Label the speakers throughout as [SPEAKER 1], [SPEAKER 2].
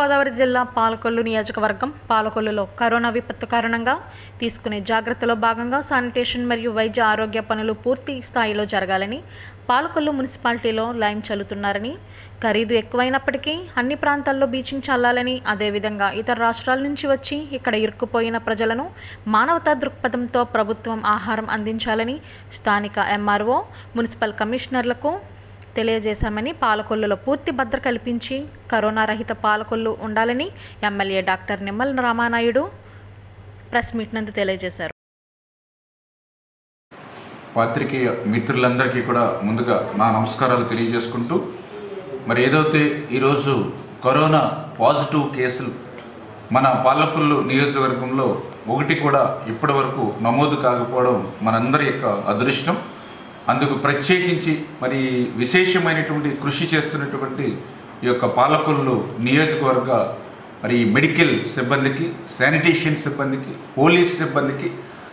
[SPEAKER 1] గోదావరి జిల్లా పాలకొల్లు నియోజకవర్గం పాలకొల్లులో కరోనా విపత్తు కారణంగా తీసుకునే జాగ్రత్తలో భాగంగా శానిటేషన్ మరియు వైద్య ఆరోగ్య పనులు పూర్తి స్థాయిలో జరగాలని పాలకొల్లు మున్సిపాలిటీలో లైమ్ చల్లుతున్నారని ఖరీదు ఎక్కువైనప్పటికీ అన్ని ప్రాంతాల్లో బీచింగ్ చల్లాలని అదేవిధంగా ఇతర రాష్ట్రాల నుంచి వచ్చి ఇక్కడ ఇరుక్కుపోయిన ప్రజలను మానవతా దృక్పథంతో ప్రభుత్వం ఆహారం అందించాలని స్థానిక ఎంఆర్ఓ మున్సిపల్ కమిషనర్లకు తెలియజేశామని పాలకొల్లులో పూర్తి భద్ర కల్పించి కరోనా రహిత పాలకొల్లు ఉండాలని MLA doctor Nimmala Ramanaidu press meet నందు తెలియజేశారు.
[SPEAKER 2] పాత్రికేయ మిత్రులందరికీ కూడా ముందుగా నా నమస్కారాలు తెలియజేసుకుంటూ మరి ఏదైతే ఈరోజు కరోనా పాజిటివ్ కేసులు మన పాలకొల్లు నియోజకవర్గంలో ఒకటి కూడా ఇప్పటి వరకు నమోదు కాకపోవడం మనందరి యొక్క అదృష్టం. అందుకు ప్రత్యేకించి మరి విశేషమైనటువంటి కృషి చేస్తున్నటువంటి ఈ యొక్క పాలకులు నియోజకవర్గ మరి మెడికల్ సిబ్బందికి శానిటేషన్ సిబ్బందికి పోలీస్ సిబ్బందికి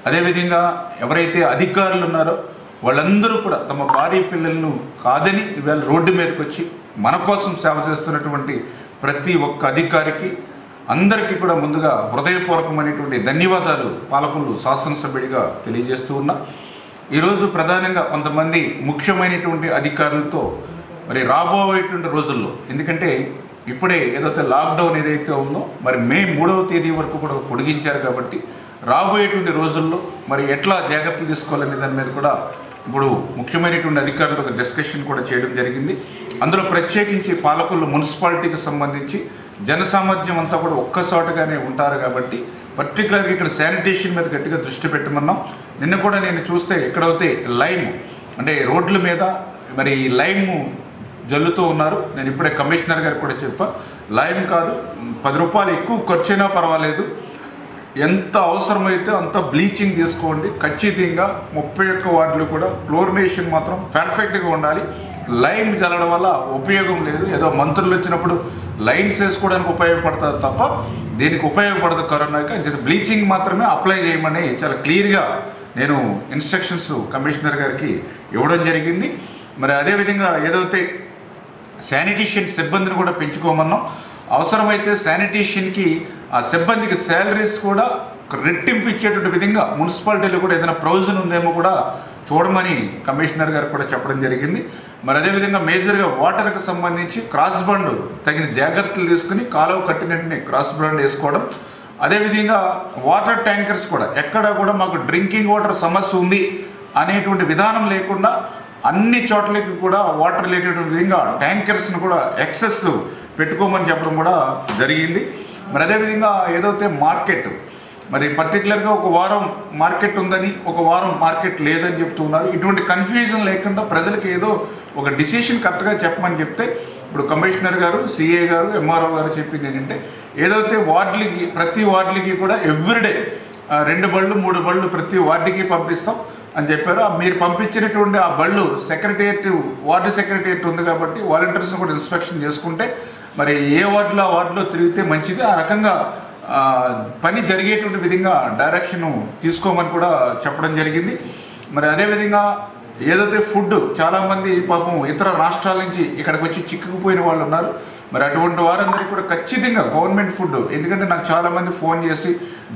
[SPEAKER 2] అదేవిధంగా ఎవరైతే అధికారులు ఉన్నారో వాళ్ళందరూ కూడా తమ భార్య పిల్లలను కాదని ఇవాళ రోడ్డు మీదకి వచ్చి మన కోసం సేవ చేస్తున్నటువంటి ప్రతి ఒక్క అధికారికి అందరికీ కూడా ముందుగా హృదయపూర్వకమైనటువంటి ధన్యవాదాలు పాలకులు శాసనసభ్యుడిగా తెలియజేస్తూ ఉన్నా. ఈరోజు ప్రధానంగా కొంతమంది ముఖ్యమైనటువంటి అధికారులతో మరి రాబోయేటువంటి రోజుల్లో ఎందుకంటే ఇప్పుడే ఏదైతే లాక్డౌన్ ఏదైతే ఉందో మరి మే మూడవ తేదీ వరకు కూడా పొడిగించారు కాబట్టి రాబోయేటువంటి రోజుల్లో మరి ఎట్లా జాగ్రత్తలు తీసుకోవాలనే దాని మీద కూడా ఇప్పుడు ముఖ్యమైనటువంటి అధికారులతో ఒక డిస్కషన్ కూడా చేయడం జరిగింది. అందులో ప్రత్యేకించి పాలకులు మున్సిపాలిటీకి సంబంధించి జనసామర్థ్యం అంతా కూడా ఒక్కసాటుగానే ఉంటారు కాబట్టి పర్టికులర్గా ఇక్కడ శానిటేషన్ మీద గట్టిగా దృష్టి పెట్టమన్నాం. నిన్న కూడా నేను చూస్తే ఎక్కడైతే లైమ్ అంటే రోడ్ల మీద మరి ఈ లైమ్ జల్లుతూ ఉన్నారు. నేను ఇప్పుడే కమిషనర్ గారికి కూడా చెప్పా. లైమ్ కాదు పది రూపాయలు ఎక్కువ ఖర్చైనా పర్వాలేదు. ఎంత అవసరమైతే అంత బ్లీచింగ్ తీసుకోండి ఖచ్చితంగా ముప్పై ఒక్క వార్డులు కూడా క్లోరినేషన్ మాత్రం పర్ఫెక్ట్గా ఉండాలి. లైన్ చల్లడం వల్ల ఉపయోగం లేదు. ఏదో మంత్రులు వచ్చినప్పుడు లైన్స్ వేసుకోవడానికి ఉపయోగపడుతుంది తప్ప దీనికి ఉపయోగపడదు కరోనాకి బ్లీచింగ్ మాత్రమే అప్లై చేయమని చాలా క్లియర్గా నేను ఇన్స్ట్రక్షన్స్ కమిషనర్ గారికి ఇవ్వడం జరిగింది. మరి అదేవిధంగా ఏదైతే శానిటేషన్ సిబ్బందిని కూడా పెంచుకోమన్నాం అవసరమైతే శానిటేషన్కి ఆ సిబ్బందికి శాలరీస్ కూడా రెట్టింపు ఇచ్చేటువంటి విధంగా మున్సిపాలిటీలో కూడా ఏదైనా ప్రొవిజన్ ఉందేమో కూడా చూడమని కమిషనర్ గారు కూడా చెప్పడం జరిగింది. మరి అదేవిధంగా మేజర్గా వాటర్కి సంబంధించి క్రాస్ బండ్ తగిన జాగ్రత్తలు తీసుకుని కాలువ కట్టినట్టుని క్రాస్ బండ్ వేసుకోవడం. అదేవిధంగా వాటర్ ట్యాంకర్స్ కూడా ఎక్కడ కూడా మాకు డ్రింకింగ్ వాటర్ సమస్య ఉంది అనేటువంటి విధానం లేకుండా అన్ని చోట్లకి కూడా వాటర్ రిలేటెడ్ విధంగా ట్యాంకర్స్ని కూడా ఎక్సెస్ పెట్టుకోమని చెప్పడం కూడా జరిగింది. మరి అదేవిధంగా ఏదైతే మార్కెట్ మరి పర్టికులర్గా ఒక వారం మార్కెట్ ఉందని ఒక వారం మార్కెట్ లేదని చెప్తున్నారు ఇటువంటి కన్ఫ్యూజన్ లేకుండా ప్రజలకు ఏదో ఒక డిసిషన్ కరెక్ట్గా చెప్పమని చెప్తే ఇప్పుడు కమిషనర్ గారు సిఏ గారు ఎంఆర్ఓ గారు చెప్పింది ఏంటంటే ఏదైతే వార్డులకి ప్రతి వార్డులకి కూడా ఎవ్రీడే రెండు బళ్ళు మూడు బళ్ళు ప్రతి వార్డుకి పంపిస్తాం అని చెప్పారు. మీరు పంపించినటువంటి ఆ బళ్ళు సెక్రటేరియట్ వార్డు సెక్రటేరియట్ ఉంది కాబట్టి వాలంటీర్స్ కూడా ఇన్స్పెక్షన్ చేసుకుంటే మరి ఏ వార్డులో ఆ వార్డులో తిరిగితే మంచిది? ఆ రకంగా పని జరిగేటువంటి విధంగా డైరెక్షన్ తీసుకోమని కూడా చెప్పడం జరిగింది. మరి అదేవిధంగా ఏదైతే ఫుడ్ చాలామంది పాపం ఇతర రాష్ట్రాల నుంచి ఇక్కడికి వచ్చి చిక్కుకుపోయిన వాళ్ళు ఉన్నారు. మరి అటువంటి వారందరికీ కూడా ఖచ్చితంగా గవర్నమెంట్ ఫుడ్. ఎందుకంటే నాకు చాలామంది ఫోన్ చేసి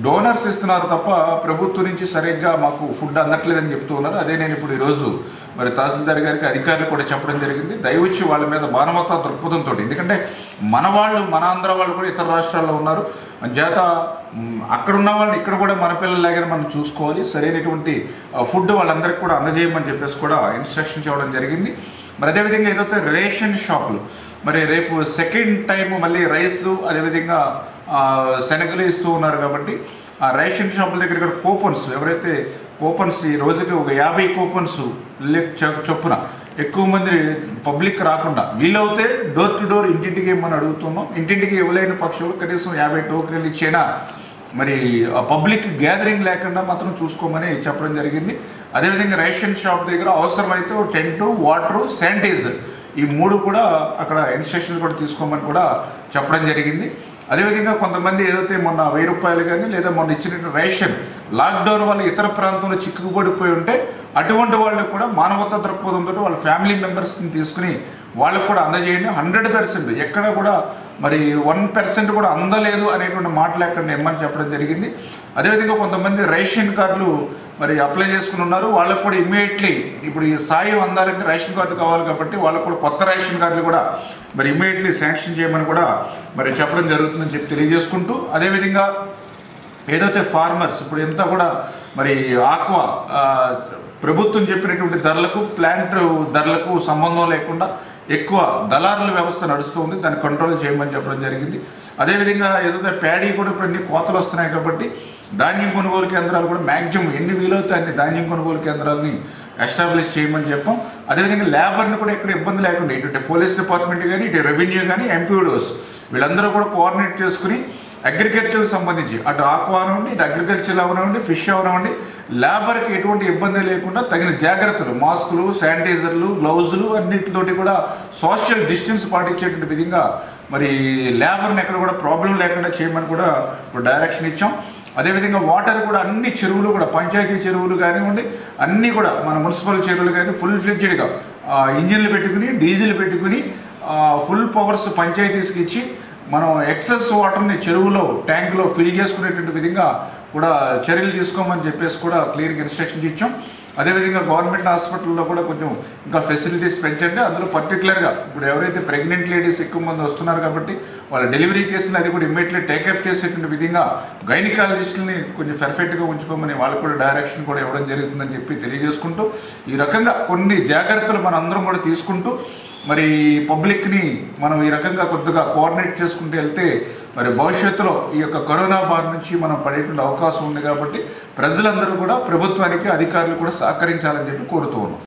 [SPEAKER 2] డోనర్స్ ఇస్తున్నారు తప్ప ప్రభుత్వం నుంచి సరిగ్గా మాకు ఫుడ్ అందట్లేదని చెప్తూ ఉన్నారు. అదే నేను ఇప్పుడు ఈరోజు మరి తహసీల్దార్ గారికి అధికారులు కూడా చెప్పడం జరిగింది. దయవచ్చి వాళ్ళ మీద మానవతా దృక్పథంతో ఎందుకంటే మన వాళ్ళు మన ఆంధ్ర వాళ్ళు కూడా ఇతర రాష్ట్రాల్లో ఉన్నారు. చేత అక్కడున్న అక్కడ ఉన్న వాళ్ళని ఇక్కడ కూడా మన పిల్లలాగానే మనం చూసుకోవాలి. సరైనటువంటి ఫుడ్ వాళ్ళందరికీ కూడా అందజేయమని చెప్పేసి కూడా ఇన్స్ట్రక్షన్ ఇవ్వడం జరిగింది. మరి అదేవిధంగా ఏదైతే రేషన్ షాపులు మరి రేపు సెకండ్ టైం మళ్ళీ రైస్ అదేవిధంగా శనగలు ఇస్తూ ఉన్నారు కాబట్టి ఆ రేషన్ షాపుల దగ్గర ఇక్కడ కూపన్స్ ఎవరైతే కూపన్స్ ఈ రోజుకి ఒక యాభై కూపన్స్ చొప్పున ఎక్కువ మంది పబ్లిక్ రాకుండా వీలవుతే డోర్ టు డోర్ ఇంటింటికి ఏమని అడుగుతున్నాం ఇంటింటికి ఇవ్వలేని పక్షులు కనీసం యాభై టోకెన్లు ఇచ్చేనా? మరి పబ్లిక్ గ్యాదరింగ్ లేకుండా మాత్రం చూసుకోమని చెప్పడం జరిగింది. అదేవిధంగా రేషన్ షాప్ దగ్గర అవసరమైతే టెంట్ వాటర్ శానిటైజర్ ఈ మూడు కూడా అక్కడ ఇన్స్ట్రక్షన్స్ కూడా తీసుకోమని కూడా చెప్పడం జరిగింది. అదేవిధంగా కొంతమంది ఏదైతే మొన్న వెయ్యి రూపాయలు కానీ లేదా మొన్న ఇచ్చిన రేషన్ లాక్డౌన్ వల్ల ఇతర ప్రాంతంలో చిక్కుబడిపోయి ఉంటే అటువంటి వాళ్ళకి కూడా మానవతా దృక్పథంతో వాళ్ళ ఫ్యామిలీ మెంబర్స్ని తీసుకుని వాళ్ళకు కూడా అందజేయండి. హండ్రెడ్ పర్సెంట్ ఎక్కడ కూడా మరి వన్ పర్సెంట్ కూడా అందలేదు అనేటువంటి మాటలు ఎక్కడ ఇమ్మని చెప్పడం జరిగింది. అదేవిధంగా కొంతమంది రేషన్ కార్డులు మరి అప్లై చేసుకుని ఉన్నారు వాళ్ళకు కూడా ఇమీడియట్లీ ఇప్పుడు ఈ సాయం అందాలంటే రేషన్ కార్డు కావాలి కాబట్టి వాళ్ళకు కూడా కొత్త రేషన్ కార్డులు కూడా మరి ఇమీడియట్లీ శాంక్షన్ చేయమని కూడా మరి చెప్పడం జరుగుతుందని చెప్పి తెలియజేసుకుంటూ అదేవిధంగా ఏదైతే ఫార్మర్స్ ఇప్పుడు ఎంత కూడా మరి ఆక్వా ప్రభుత్వం చెప్పినటువంటి ధరలకు ప్లాంట్ ధరలకు సంబంధం లేకుండా ఎక్కువ దళారుల వ్యవస్థ నడుస్తుంది. దాన్ని కంట్రోల్ చేయమని చెప్పడం జరిగింది. అదేవిధంగా ఏదైతే ప్యాడీ కూడా ఇప్పుడు అన్ని కోతలు వస్తున్నాయి కాబట్టి ధాన్యం కొనుగోలు కేంద్రాలు కూడా మ్యాక్సిమం ఎన్ని వీలవుతాయి అన్ని ధాన్యం కొనుగోలు కేంద్రాలని ఎస్టాబ్లిష్ చేయమని చెప్పాం. అదేవిధంగా లేబర్ని కూడా ఎక్కడ ఇబ్బంది లేకుండా ఇటు పోలీస్ డిపార్ట్మెంట్ కానీ ఇటు రెవెన్యూ కానీ ఎంపీడోస్ వీళ్ళందరూ కూడా కోఆర్డినేట్ చేసుకుని అగ్రికల్చర్ సంబంధించి అటు ఆక్వా అవనివ్వండి ఇటు అగ్రికల్చర్ అవనివ్వండి ఫిష్ అవనివ్వండి లేబర్కి ఎటువంటి ఇబ్బంది లేకుండా తగిన జాగ్రత్తలు మాస్కులు శానిటైజర్లు గ్లౌజులు అన్నిటితోటి కూడా సోషల్ డిస్టెన్స్ పాటించేటువంటి విధంగా మరి లేబర్ని ఎక్కడ కూడా ప్రాబ్లం లేకుండా చేయమని కూడా ఇప్పుడు డైరెక్షన్ ఇచ్చాం. అదేవిధంగా వాటర్ కూడా అన్ని చెరువులు కూడా పంచాయతీ చెరువులు కానివ్వండి అన్నీ కూడా మన మున్సిపల్ చెరువులు కానీ ఫుల్ ఫ్లెడ్జెడ్గా ఇంజిన్లు పెట్టుకుని డీజిల్ పెట్టుకుని ఫుల్ పవర్స్ పంచాయతీస్కి ఇచ్చి మనం ఎక్సెస్ వాటర్ని చెరువులో ట్యాంకులో ఫిల్ చేసుకునేటువంటి విధంగా కూడా చర్యలు తీసుకోమని చెప్పేసి కూడా క్లియర్గా ఇన్స్ట్రక్షన్స్ ఇచ్చాం. అదేవిధంగా గవర్నమెంట్ హాస్పిటల్లో కూడా కొంచెం ఇంకా ఫెసిలిటీస్ పెంచండి. అందులో పర్టికులర్గా ఇప్పుడు ఎవరైతే ప్రెగ్నెంట్ లేడీస్ ఎక్కువ మంది వస్తున్నారు కాబట్టి వాళ్ళ డెలివరీ కేసులు అది కూడా ఇమ్మీడియట్లీ టేకప్ చేసేటువంటి విధంగా గైనికాలజిస్టులని కొంచెం పర్ఫెక్ట్గా ఉంచుకోమని వాళ్ళకు కూడా డైరెక్షన్ కూడా ఇవ్వడం జరుగుతుందని చెప్పి తెలియజేసుకుంటూ ఈ రకంగా కొన్ని జాగ్రత్తలు మనం అందరం కూడా తీసుకుంటూ మరి పబ్లిక్ని మనం ఈ రకంగా కొద్దిగా కోఆర్డినేట్ చేసుకుంటూ వెళ్తే మరి భవిష్యత్తులో ఈ యొక్క కరోనా బారి నుంచి మనం పడేటువంటి అవకాశం ఉంది కాబట్టి ప్రజలందరూ కూడా ప్రభుత్వానికి అధికారులు కూడా సహకరించాలని చెప్పి కోరుతూ ఉన్నాం.